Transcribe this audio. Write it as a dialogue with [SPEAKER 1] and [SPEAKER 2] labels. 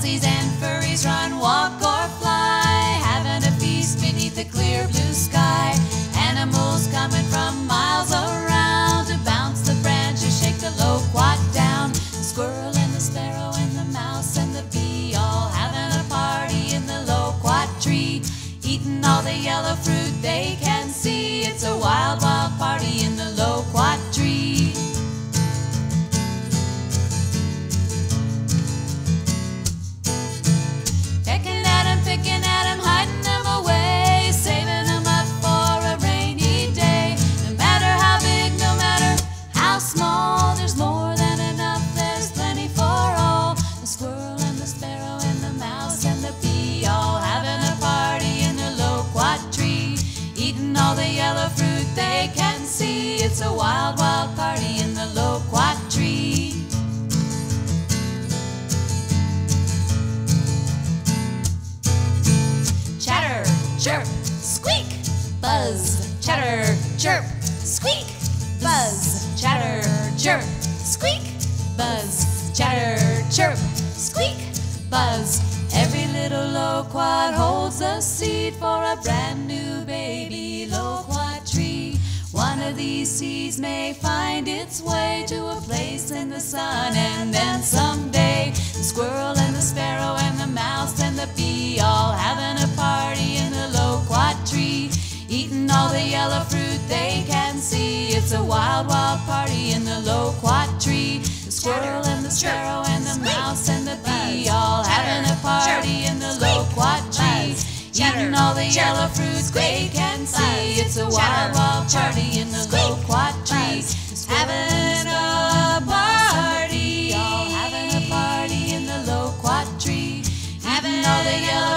[SPEAKER 1] fuzzies and furries run, walk or fly, having a feast beneath the clear blue sky. Animals coming from miles around to bounce the branches, shake the loquat down. The squirrel and the sparrow and the mouse and the bee all having a party in the loquat tree, eating all the yellow fruit they all the yellow fruit they can see. It's a wild, wild party in the loquat tree. chatter, chirp, squeak, buzz, chatter, chirp, squeak, buzz, chatter, chirp, squeak, buzz, chatter, chirp, squeak, buzz. Every little loquat seed for a brand new baby loquat tree. One of these seeds may find its way to a place in the sun, and then someday the squirrel and the sparrow and the mouse and the bee all having a party in the loquat tree, eating all the yellow fruit they can see. It's a wild, wild party in the loquat tree. The squirrel and the sparrow Eating all the yellow fruits they can see. It's a wild, wild party in the loquat tree. Having a party. All having a party in the loquat tree. Eating all the yellow